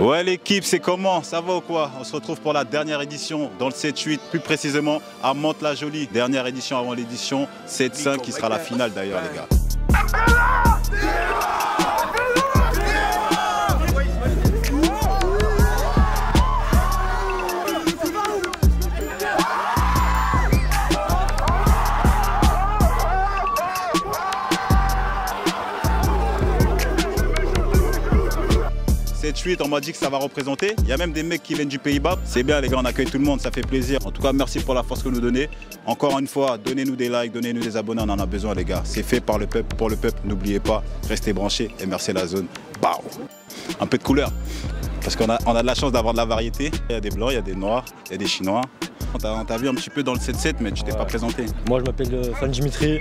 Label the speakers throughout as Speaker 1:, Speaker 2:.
Speaker 1: Ouais l'équipe, c'est comment? Ça va ou quoi? On se retrouve pour la dernière édition dans le 7-8, plus précisément à Mantes-la-Jolie. Dernière édition avant l'édition 7-5 qui sera la finale d'ailleurs les gars. On m'a dit que ça va représenter. Il y a même des mecs qui viennent du Pays-Bas. C'est bien, les gars, on accueille tout le monde, ça fait plaisir. En tout cas, merci pour la force que vous nous donnez. Encore une fois, donnez-nous des likes, donnez-nous des abonnés, on en a besoin, les gars. C'est fait par le peuple, pour le peuple. N'oubliez pas, restez branchés et merci la zone. Bao Un peu de couleur. Parce qu'on a, on a de la chance d'avoir de la variété. Il y a des blancs, il y a des noirs, il y a des chinois. On t'a vu un petit peu dans le 7-7, mais tu t'es pas présenté.
Speaker 2: Moi, je m'appelle euh, Fan Dimitri,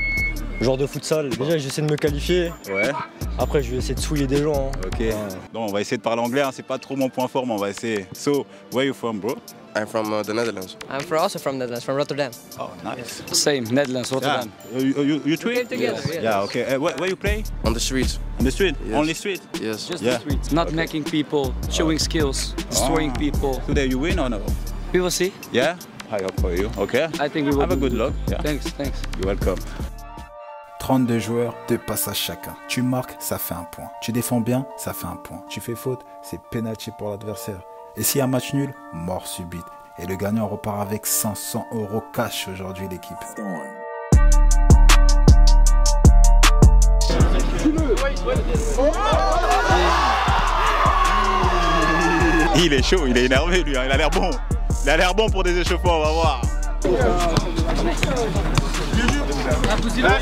Speaker 2: joueur de futsal. Déjà, j'essaie de me qualifier.
Speaker 1: Ouais,
Speaker 2: Après, je vais essayer de souiller des gens. hein.
Speaker 1: ok.
Speaker 2: Ouais.
Speaker 1: Donc, on va essayer de parler anglais, hein. c'est pas trop mon point fort, mais on va essayer. So, where you from, bro?
Speaker 3: I'm from uh, the Netherlands.
Speaker 4: I'm also from Netherlands, from Rotterdam.
Speaker 1: Oh, nice.
Speaker 5: Same, Netherlands,
Speaker 1: Yeah.
Speaker 5: Rotterdam.
Speaker 1: You, you, you three?
Speaker 4: came together, yes.
Speaker 1: Yeah, okay. Uh, where, where you play?
Speaker 3: On the streets,
Speaker 1: On the street?
Speaker 3: Yes.
Speaker 1: Only street?
Speaker 3: yes.
Speaker 5: Just
Speaker 1: Yeah.
Speaker 5: the streets, not necking people, showing skills, destroying
Speaker 1: Ah.
Speaker 5: people.
Speaker 1: Today you win or no?
Speaker 5: We will see.
Speaker 1: Yeah? High up for you. Okay?
Speaker 5: I think we will.
Speaker 1: Have a good luck. Yeah.
Speaker 5: Thanks, thanks.
Speaker 1: You're welcome.
Speaker 6: 32 joueurs, 2 passages chacun. Tu marques, ça fait un point. Tu défends bien, ça fait un point. Tu fais faute, c'est penalty pour l'adversaire. Et s'il y a un match nul, mort subite. Et le gagnant repart avec 500 euros cash aujourd'hui l'équipe.
Speaker 1: Il est chaud, il est énervé lui, hein. il a l'air bon. Il a l'air bon pour des échauffements, on va voir. Dommage,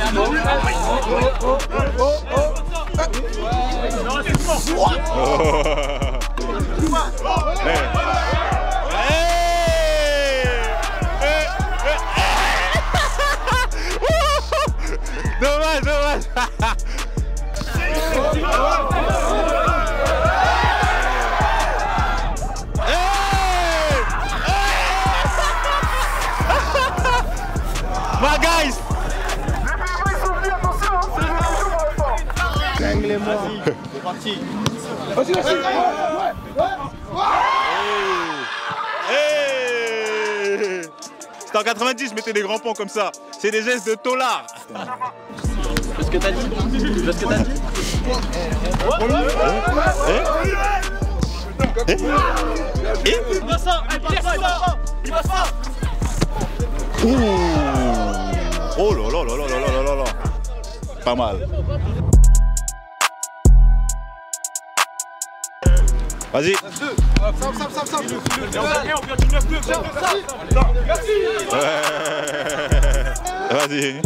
Speaker 1: 90, je mettais des grands ponts comme ça. C'est des gestes de tolard. Tu
Speaker 5: ce que t'as dit. Tu ce
Speaker 1: que t'as dit. Eh eh eh oh là là là là là là là là. Pas mal. Vas-y. Vas-y.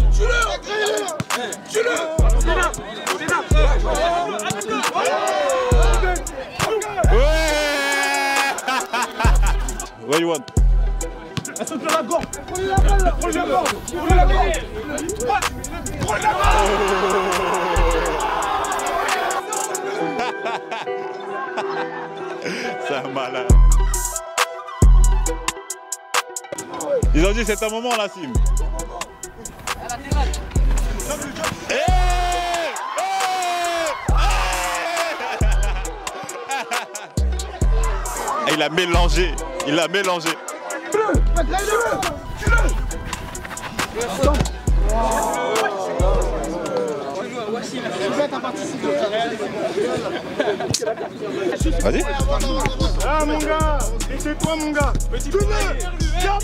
Speaker 1: Where you want? balle la gorge ils ont dit c'est un moment là, Sim. Hey Hey Il a mélangé, il a mélangé. Vas-y.
Speaker 7: Ah mon gars, et c'est toi mon gars. Tu veux Viens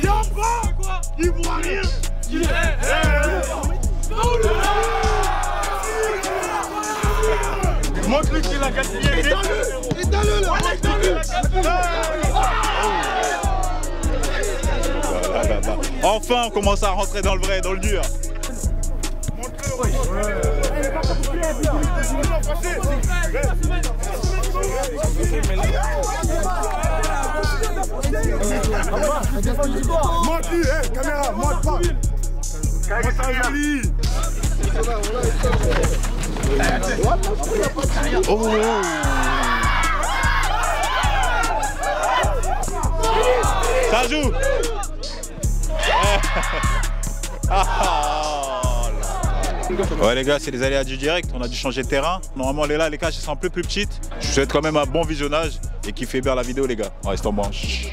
Speaker 7: Viens pas. Il voit rien. Il Montre-lui qu'il a gaspillé Éteins-le Éteins-le là Éteins-le
Speaker 1: Enfin, on commence à rentrer dans le vrai, dans le dur.
Speaker 7: Monte lui, caméra. Oh.
Speaker 1: Ça joue. Ah, ah là. Ouais les gars, c'est les aléas du direct, on a dû changer de terrain. Normalement les là, les cages elles sont un peu plus petites. Je souhaite quand même un bon visionnage et kiffez bien la vidéo les gars. On reste en branche.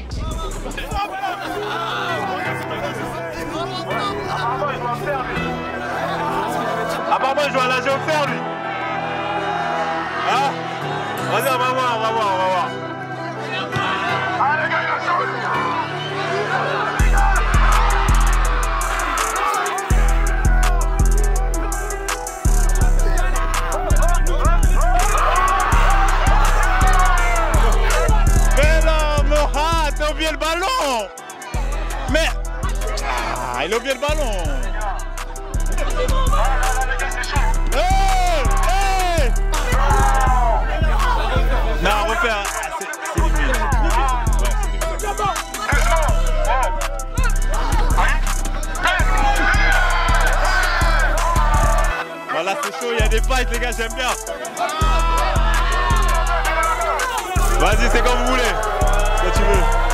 Speaker 1: Apparemment il joue à la géophère lui. Ah, il a oublié le ballon Non, limite. Voilà, c'est chaud, il y a des fights, les gars, j'aime bien. Vas-y, c'est comme vous voulez. Tu veux.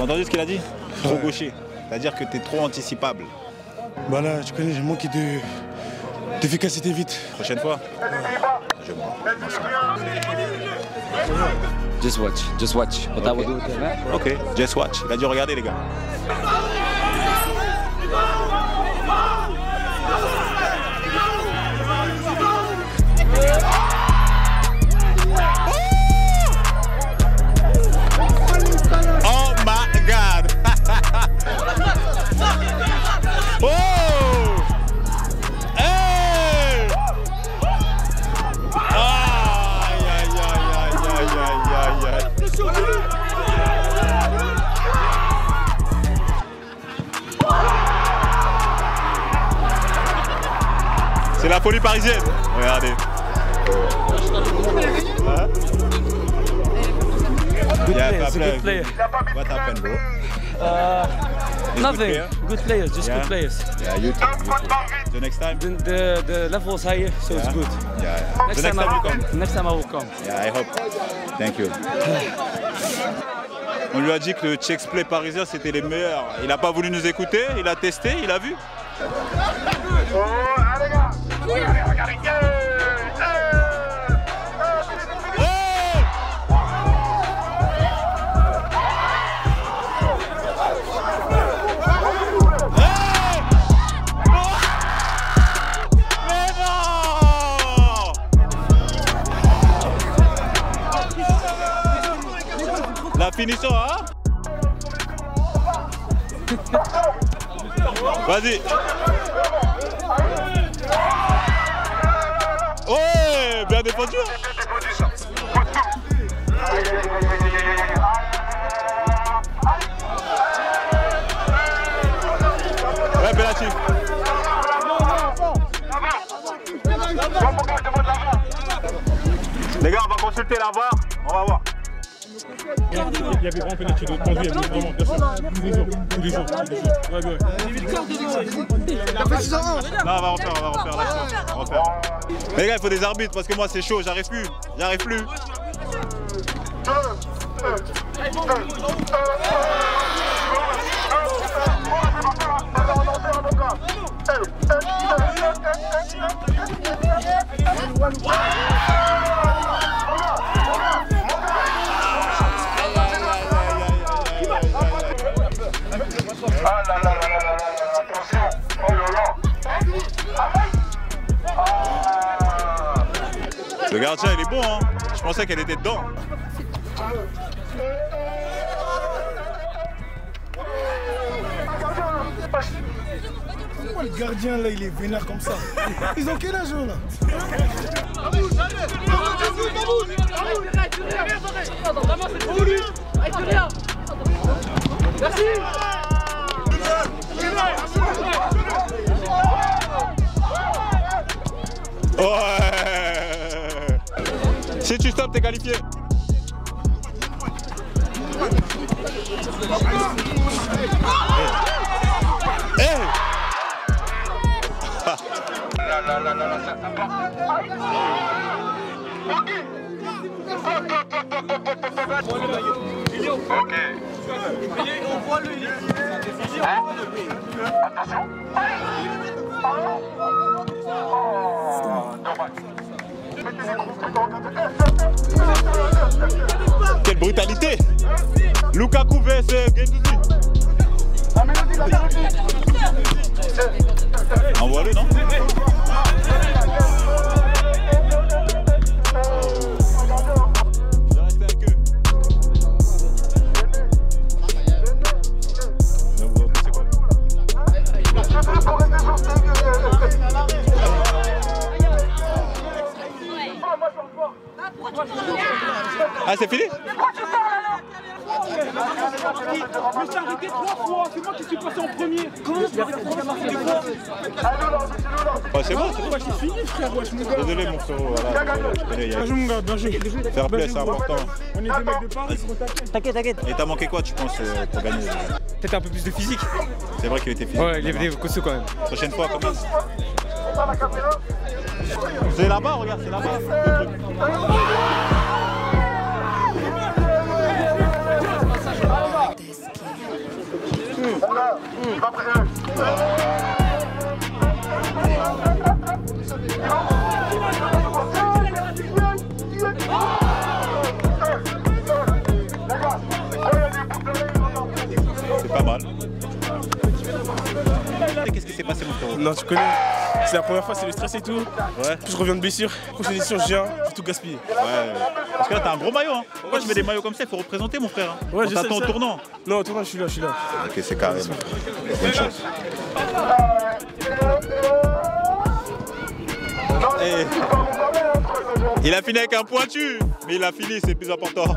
Speaker 1: T'as entendu ce qu'il a dit Trop gaucher. C'est-à-dire que t'es trop anticipable.
Speaker 7: Bah là, tu connais, j'ai manqué de d'efficacité vite.
Speaker 1: Prochaine fois Je vois.
Speaker 5: Just watch, just watch what I will do with the man.
Speaker 1: Ok, just watch. Il a dit regardez les gars. La folie parisienne. Regardez. Hein?
Speaker 5: Good
Speaker 1: Yeah,
Speaker 5: players, good player.
Speaker 1: What happened, bro?
Speaker 5: Uh,
Speaker 1: good
Speaker 5: nothing.
Speaker 1: player?
Speaker 5: Good players, just
Speaker 1: Yeah.
Speaker 5: good players.
Speaker 1: Yeah, you too. You too. The next time?
Speaker 5: The, the, the level is higher, so it's
Speaker 1: Yeah.
Speaker 5: good.
Speaker 1: Yeah, yeah.
Speaker 5: Next
Speaker 1: the next
Speaker 5: time,
Speaker 1: time
Speaker 5: I will
Speaker 1: come.
Speaker 5: Next time I will come.
Speaker 1: Yeah, I hope. Thank you. On lui a dit que le check play parisien c'était les meilleurs. Il n'a pas voulu nous écouter, il a testé, il a vu. La finition, hein Vas-y. Ouais, bien défendu. hein. Ouais, Bellati. Les gars, on va consulter la VAR, on va voir.
Speaker 7: Il y avait vraiment pénalty de conduit, il y avait vraiment, bien sûr. Tous les jours, tous les jours, tous les jours. Ouais, ouais.
Speaker 1: Non, on va refaire, on va refaire, là, on va refaire. Les gars, il faut des arbitres parce que moi c'est chaud, j'arrive plus, j'arrive plus. Le gardien, il est bon, hein. Je pensais qu'elle était dedans.
Speaker 7: Pourquoi le gardien là il est vénère comme ça? Ils ont quel âge là?
Speaker 1: Si tu stops, t'es qualifié. Hey Quelle brutalité Lukaku vs Gendouzi. Envoie-le, non? Ah, c'est fini Ouais, c'est bon, c'est bon. Désolé, mon frérot. Voilà, je connais, il y a-
Speaker 7: Bien joué, mon gars, bien joué.
Speaker 1: Fair play, c'est important.
Speaker 7: On est des mecs de Paris.
Speaker 4: T'inquiète, t'inquiète.
Speaker 1: Et t'as manqué quoi, tu penses, euh, pour gagner
Speaker 5: Peut-être un peu plus de physique.
Speaker 1: C'est vrai qu'il était physique.
Speaker 5: Ouais, il est venu costaud quand même.
Speaker 1: Prochaine fois, comment C'est là-bas, regarde, c'est là-bas. C'est pas mal. Qu'est-ce qui s'est passé, mon frérot?
Speaker 7: Non, tu connais. C'est la première fois, c'est le stress et tout.
Speaker 1: Ouais.
Speaker 7: Puis je reviens de blessure. Prochaine édition, je viens, je vais tout gaspiller.
Speaker 1: Ouais. Parce que là, t'as un gros maillot. Hein. Pourquoi je mets des maillots comme ça? Il faut représenter, mon frère. hein.
Speaker 7: Ouais,
Speaker 1: On t'attend au tournant.
Speaker 7: Non, toi, je suis là, je suis là.
Speaker 1: Ok, c'est carré. Bonne chance. Eh. Il a fini avec un pointu, mais il a fini, c'est le plus important.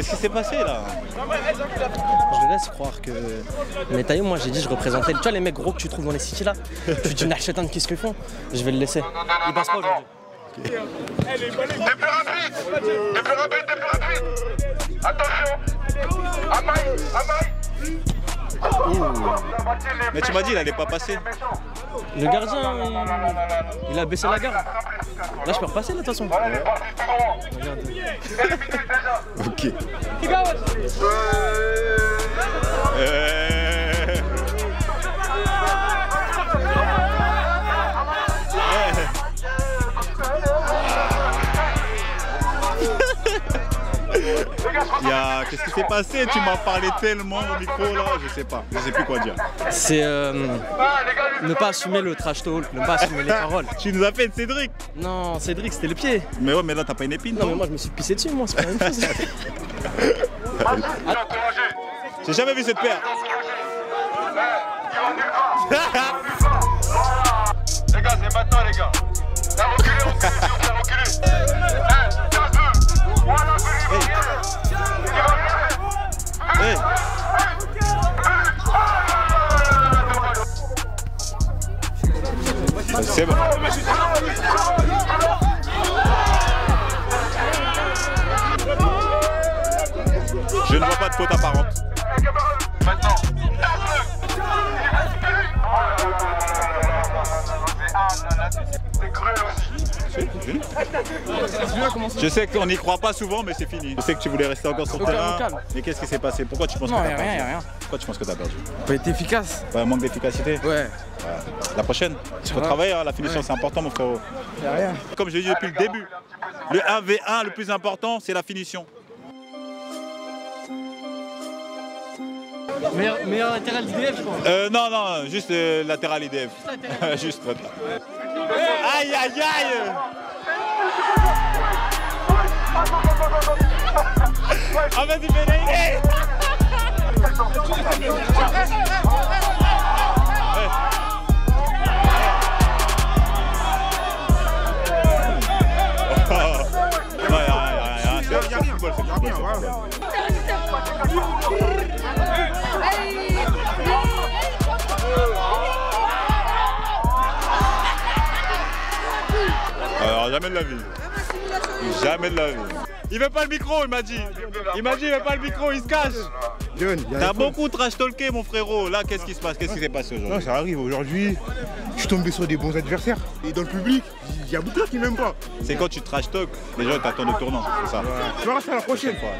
Speaker 1: Qu'est-ce qui s'est passé là
Speaker 4: Je le laisse croire que. Mais taillot, moi j'ai dit je représentais. Tu vois les mecs gros que tu trouves dans les cités là Tu dis Nachetan, qu'est-ce qu'ils font Je vais le laisser. Il passe pas aujourd'hui.
Speaker 3: Des plus rapides Des plus rapides, des plus rapides Attention Amaï Amaï
Speaker 1: Mais tu m'as dit il allait pas passer.
Speaker 4: Le gardien, il, il a baissé la garde. Là je peux repasser là de toute façon.
Speaker 1: Ok. Il y a... Qu'est-ce qui s'est passé? Tu m'as parlé tellement au micro là, je sais pas, je sais plus quoi dire.
Speaker 4: C'est euh, ne pas assumer le trash talk, ne pas assumer les paroles.
Speaker 1: Tu nous as fait de Cédric
Speaker 4: Non, Cédric, c'était le pied.
Speaker 1: Mais ouais, mais là t'as pas une épine
Speaker 4: Non, mais moi je me suis pissé dessus, moi, c'est pas la même chose.
Speaker 1: J'ai jamais vu cette paire.
Speaker 3: Les gars, c'est maintenant, les gars
Speaker 1: Hey. C'est bon. Je ne vois pas de faute apparente. Je sais qu'on n'y croit pas souvent, mais c'est fini. Je sais que tu voulais rester encore sur le terrain. Mais qu'est-ce qui s'est passé? Pourquoi tu penses
Speaker 5: Non,
Speaker 1: que t'as perdu
Speaker 5: rien, y a rien.
Speaker 1: Pourquoi tu penses que t'as perdu?
Speaker 5: Pas été efficace.
Speaker 1: Ouais, Manque d'efficacité
Speaker 5: Ouais.
Speaker 1: La prochaine Il faut travailler, hein, la finition c'est important mon frérot.
Speaker 5: Rien.
Speaker 1: Comme je l'ai dit depuis le début, le 1v1 le plus important c'est la finition.
Speaker 4: Meilleur, meilleur latéral d'IDF, je crois.
Speaker 1: Euh, non, non, juste euh, latéral IDF. juste voilà. Aïe aïe aïe Ah vas-y Bénédé Jamais de la vie. Il veut pas le micro, il m'a dit. Il m'a dit il veut pas le micro, il se cache. T'as beaucoup trash talké mon frérot. Là qu'est-ce qui se passe Qu'est-ce qui s'est passé
Speaker 7: Non,
Speaker 1: aujourd'hui
Speaker 7: ça arrive. Aujourd'hui, je suis tombé sur des bons adversaires. Et dans le public, il y a beaucoup qui m'aiment pas.
Speaker 1: C'est quand tu trash talk, les gens t'attendent au tournant, c'est ça.
Speaker 7: Tu verras ça la prochaine fois.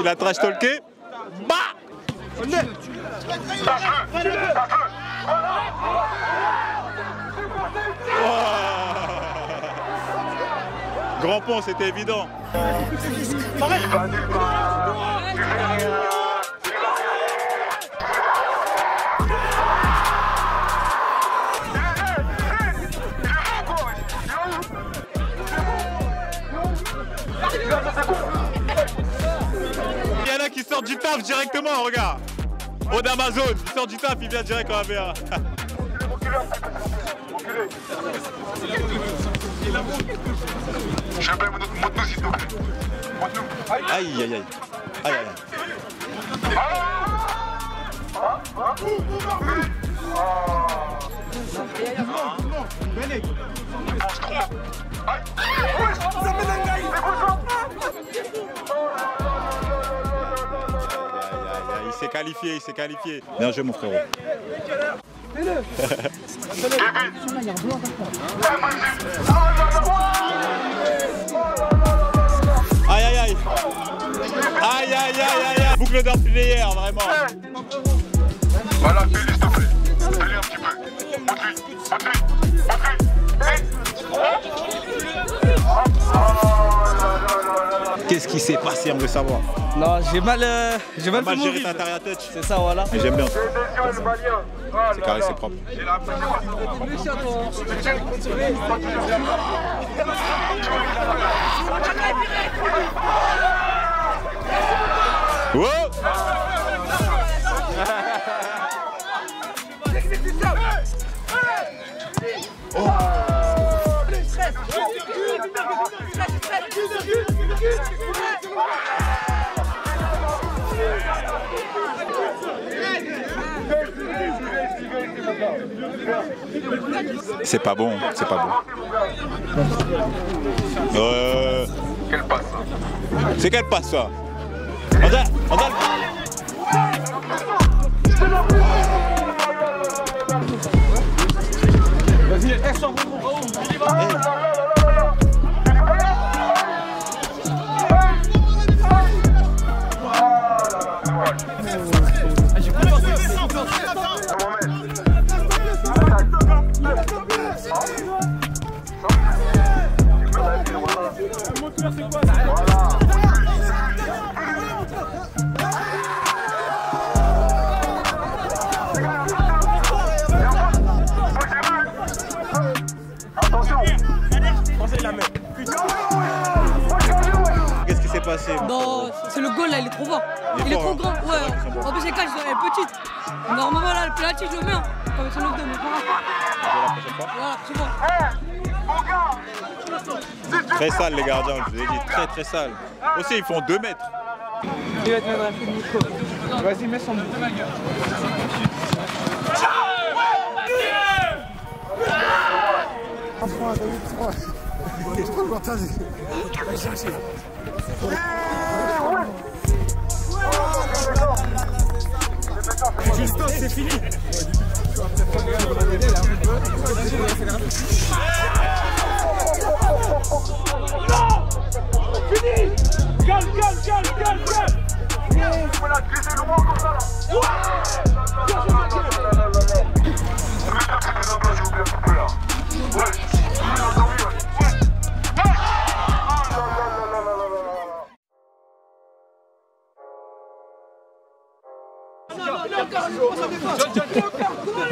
Speaker 1: Il a trash talké. Bah Wow. Grand pont, c'était évident. Il y en a qui sortent du taf directement, regarde. Au d'Amazon, il sort du taf, il vient direct en AVA.
Speaker 3: Je vais monte-nous s'il te plaît. Monte-nous.
Speaker 1: Aïe aïe aïe. Aïe aïe aïe. Aïe, aïe, aïe, Il s'est qualifié, il s'est qualifié. Bien joué mon frérot. Aïe aïe aïe. Aïe aïe aïe aïe aïe. Boucle hier, vraiment.
Speaker 3: Voilà, fais-lui s'il te plaît. Fais-lui un petit peu. Monte-lui. Monte-lui.
Speaker 1: Qu'est-ce qui s'est passé On veut savoir.
Speaker 4: Non, j'ai mal, euh, j'ai mal fait mon. C'est ça, voilà.
Speaker 1: Mais j'aime bien. C'est carré, c'est propre. Wow C'est pas bon, c'est pas bon. Euh,
Speaker 3: Quelle passe ça
Speaker 1: c'est quelle passe ça On a, on a le-
Speaker 8: Non, c'est le goal là, il est trop fort.
Speaker 1: Il est
Speaker 8: Il est
Speaker 1: fort,
Speaker 8: trop
Speaker 1: hein.
Speaker 8: grand, ouais. En plus, les cages, elle est petite. Normalement, là, le penalty, je le mets. hein. Comme c'est 9-2, mais pas grave.
Speaker 1: On fait la prochaine fois
Speaker 8: Voilà, c'est bon.
Speaker 1: Très sale les gardiens, je vous ai dit, très très sale. Aussi ils font 2 mètres.
Speaker 5: Il va te mettre un coup de micro. Vas-y, mets son Justin,
Speaker 7: c'est fini. Non Fini. Gueule,
Speaker 3: gueule, gueule, gueule, gueule. Voilà, comme ça là.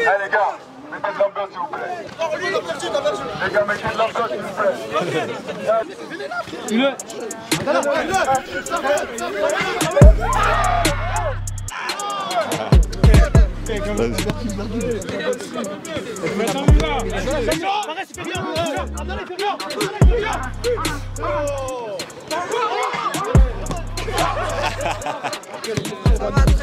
Speaker 3: Allez les gars, mettez de l'ambiance s'il vous plaît. Les gars, mettez de l'ambiance s'il vous plaît.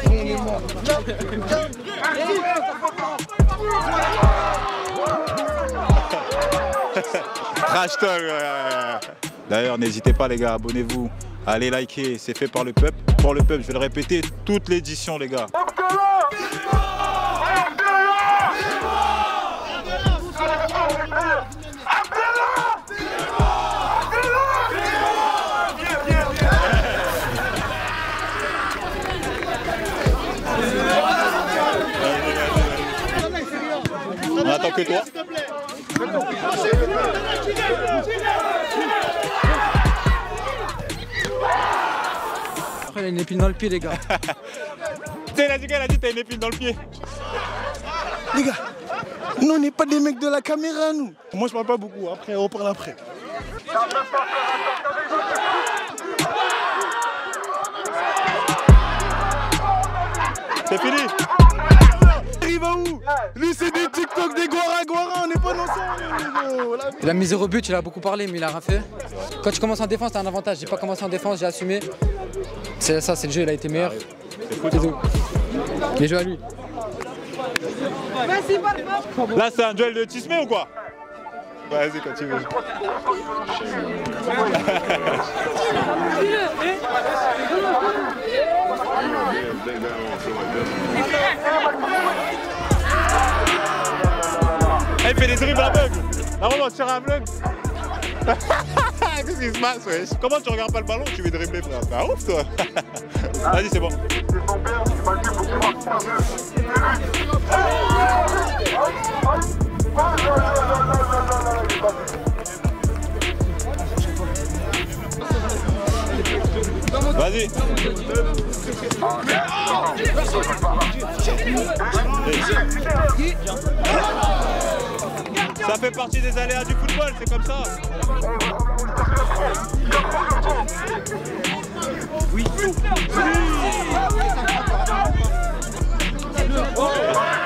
Speaker 1: D'ailleurs, n'hésitez pas les gars, abonnez-vous. Allez liker, c'est fait par le peuple. Pour le peuple, je vais le répéter, toute l'édition les gars. Que toi.
Speaker 5: Après, il a une épine dans le pied, les gars.
Speaker 1: Putain, il a dit qu'il a dit t'as une épine dans le pied.
Speaker 7: Les gars, nous on n'est pas des mecs de la caméra, nous. Moi je parle pas beaucoup, après on parle après.
Speaker 1: C'est fini.
Speaker 7: Il va où Lui c'est TikTok, des Guara Guara, on n'est pas ensemble. La
Speaker 5: Il a mis zéro but, il a beaucoup parlé, mais il a rien fait. Quand tu commences en défense, t'as un avantage. J'ai pas commencé en défense, j'ai assumé. C'est ça, c'est le jeu, il a été meilleur. C'est tout. Bien joué à lui.
Speaker 1: Là, c'est un duel de Tismé ou quoi? Vas-y, continue. Elle fait des dribbles aveugles. La on tire aveugle. Qu'est-ce qui se passe, wesh? Comment tu regardes pas le ballon Tu veux dribbler, frère? Un ouf, toi. Vas-y, c'est bon. Vas-y. Ça fait partie des aléas du football, c'est comme ça. Down.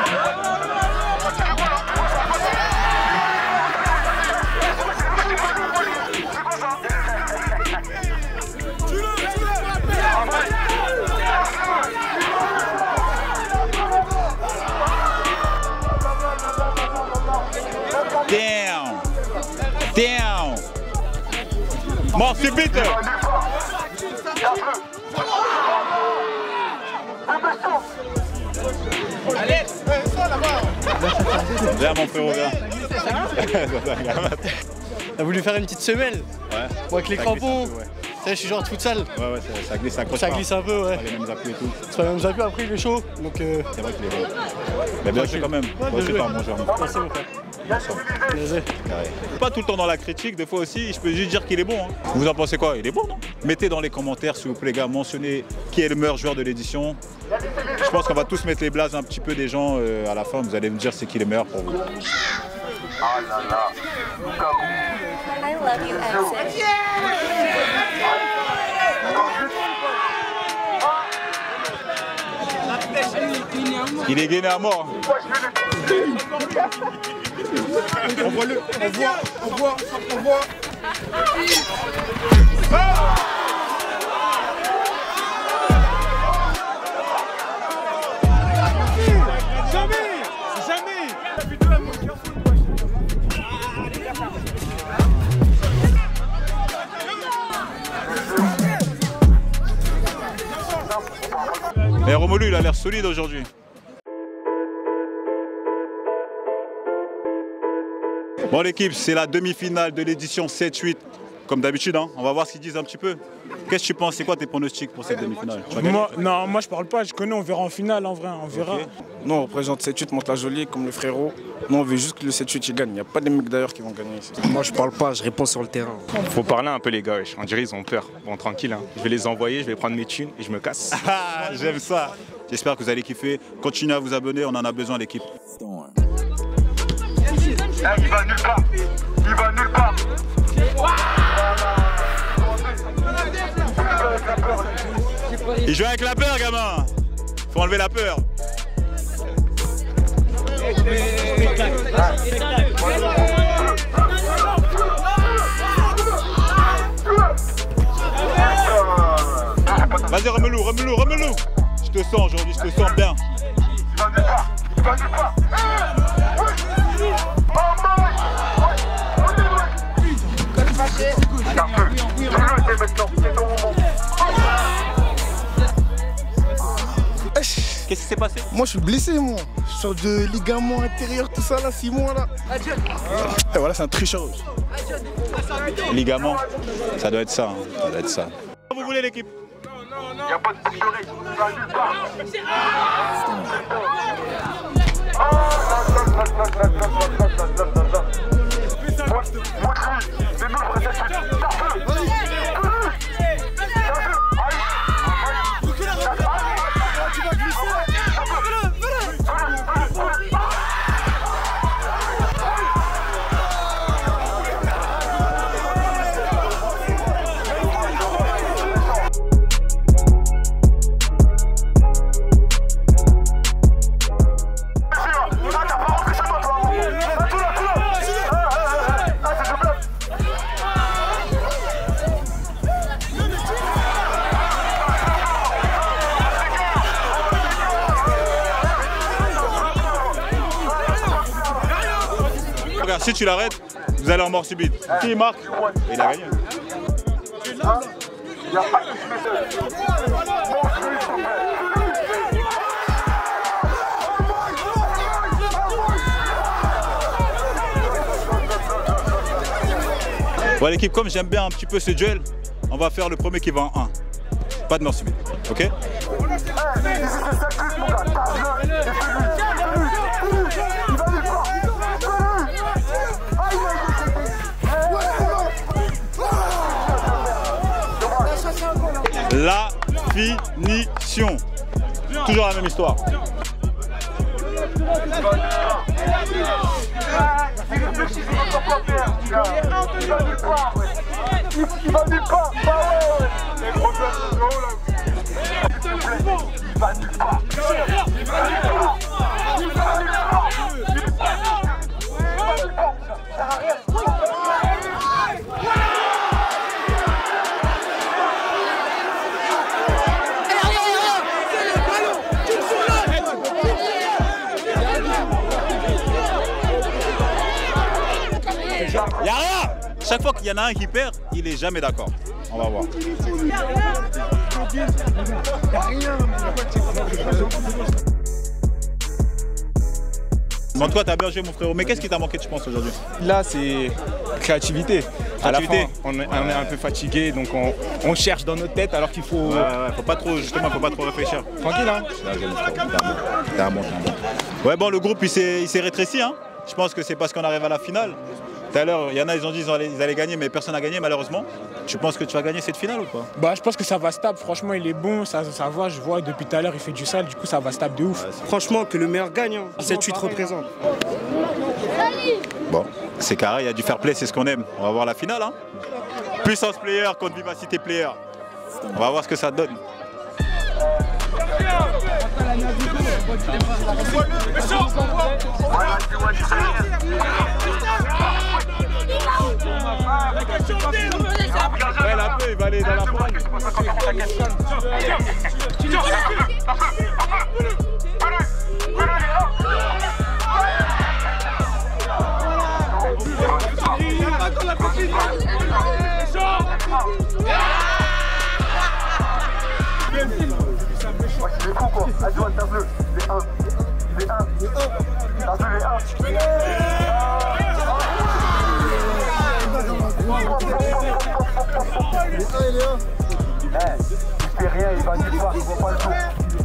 Speaker 1: Mort subite. Viens mon frérot, viens.
Speaker 4: T'as voulu faire une petite semelle
Speaker 1: Ouais.
Speaker 4: Moi avec les
Speaker 1: Ça
Speaker 4: crampons.
Speaker 1: glisse un peu, ouais.
Speaker 4: Tu sais, je suis genre toute sale.
Speaker 1: Ouais, ouais, ça, ça glisse, ça accroche
Speaker 4: Ça
Speaker 1: pas.
Speaker 4: glisse un peu, ouais.
Speaker 1: Pas les mêmes appuis et tout.
Speaker 4: C'est pas même jamais après il est chaud. Donc euh,
Speaker 1: C'est vrai qu'il est beau. Mais bien joué quand même. Moi,
Speaker 4: bien
Speaker 1: je
Speaker 4: joué.
Speaker 1: pas un bon joueur.
Speaker 4: merci mon frère.
Speaker 1: Pas tout le temps dans la critique, des fois aussi, je peux juste dire qu'il est bon. hein. Vous en pensez quoi? Il est bon, non? Mettez dans les commentaires, s'il vous plaît, les gars, mentionnez qui est le meilleur joueur de l'édition. Je pense qu'on va tous mettre les blazes un petit peu des gens euh, à la fin. Vous allez me dire c'est qui le meilleur pour vous.
Speaker 3: Ah là là.
Speaker 9: I love you, exit.
Speaker 1: Il est gainé à mort.
Speaker 7: On voit le, on voit, on voit, on voit. Jamais, jamais.
Speaker 1: Mais Romelu, il a l'air solide aujourd'hui. Bon l'équipe, c'est la demi-finale de l'édition 7-8 comme d'habitude, hein, on va voir ce qu'ils disent un petit peu. Qu'est-ce que tu penses? C'est quoi tes pronostics pour cette demi-finale?
Speaker 10: Moi, non, moi je parle pas, je connais, on verra en finale en vrai, on verra.
Speaker 11: Nous, on représente 7-8 monte la jolie comme le frérot. Nous, on veut juste que le 7-8 il gagne. Il n'y a pas des mecs d'ailleurs qui vont gagner ici.
Speaker 4: Moi, je parle pas, je réponds sur le terrain.
Speaker 12: Faut parler un peu les gars, on dirait ils ont peur. Bon, tranquille, hein. je vais les envoyer, je vais prendre mes thunes et je me casse.
Speaker 1: J'aime ça. J'espère que vous allez kiffer. Continuez à vous abonner, on en a besoin l'équipe.
Speaker 3: Eh, il va nulle part. Il va nulle part.
Speaker 1: Il joue avec la peur, gamin. Faut enlever la peur. Vas-y, remets-le, remets-le, remets-le. Je te sens aujourd'hui, je te sens bien.
Speaker 3: Il va nulle part.
Speaker 1: Qu'est-ce qui s'est passé
Speaker 13: Moi je suis blessé moi. Je sors de ligament intérieur, tout ça là, 6 mois là. Et voilà, c'est un tricheur.
Speaker 1: Ligament, ça doit être ça. hein. Ça doit être ça. Vous voulez l'équipe
Speaker 3: Il n'y a pas de nulle part.
Speaker 1: Si tu l'arrêtes, vous allez en mort subite. Il marque, il a gagné. Bon l'équipe, comme j'aime bien un petit peu ce duel, on va faire le premier qui va en 1. Pas de mort subite, ok? Finition. Toujours la même histoire.
Speaker 3: Il va nulle part.
Speaker 1: Qu'il y en a un qui perd, il est jamais d'accord. On va voir. Bon, toi, t'as bien joué, mon frérot. Mais qu'est-ce qui t'a manqué, tu penses, aujourd'hui?
Speaker 12: Là, c'est créativité. À la fin, on est, un peu fatigué, donc on, on cherche dans notre tête alors qu'il faut.
Speaker 1: Ouais, ouais, faut pas trop, justement, faut pas trop réfléchir.
Speaker 12: Tranquille, hein
Speaker 1: T'es un bon. Ouais, bon, le groupe, il il s'est rétréci, hein. Je pense que c'est parce qu'on arrive à la finale. Tout à l'heure, il y en a, ils ont dit qu'ils allaient, ils allaient gagner, mais personne n'a gagné, malheureusement. Tu penses que tu vas gagner cette finale ou pas
Speaker 10: Bah je pense que ça va stable, franchement il est bon, ça, ça va, je vois depuis tout à l'heure il fait du sale, du coup ça va stable de ouf.
Speaker 4: Franchement, que le meilleur gagne. hein. 7-8 représente.
Speaker 1: Bon, c'est carré, il y a du fair play, c'est ce qu'on aime. On va voir la finale, hein. Puissance player contre vivacité player. On va voir ce que ça donne. Ouais, la paix, il va aller dans la poigne.
Speaker 3: Les coups, quoi. Adjoint, tape-le. Les 1. Les 1. Tape-le, les 1. Pas le.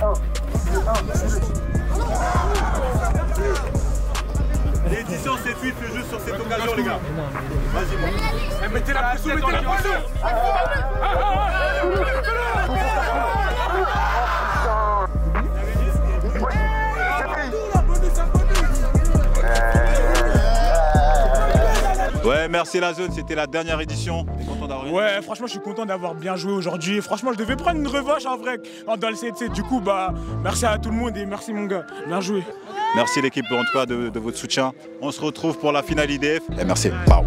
Speaker 3: Un, un,
Speaker 1: L'édition 7-8 fait juste sur cette occasion, les gars. Vas-y.
Speaker 7: Mettez la pression, mettez la pression
Speaker 1: Ouais, merci la zone, c'était la dernière édition. T'es content d'avoir
Speaker 10: Ouais, franchement, je suis content d'avoir bien joué aujourd'hui. Franchement, je devais prendre une revanche en vrai dans le 7 Du coup, bah, merci à tout le monde et merci mon gars. Bien joué.
Speaker 1: Merci l'équipe en tout cas de, de votre soutien. On se retrouve pour la finale IDF. Et merci. Ciao.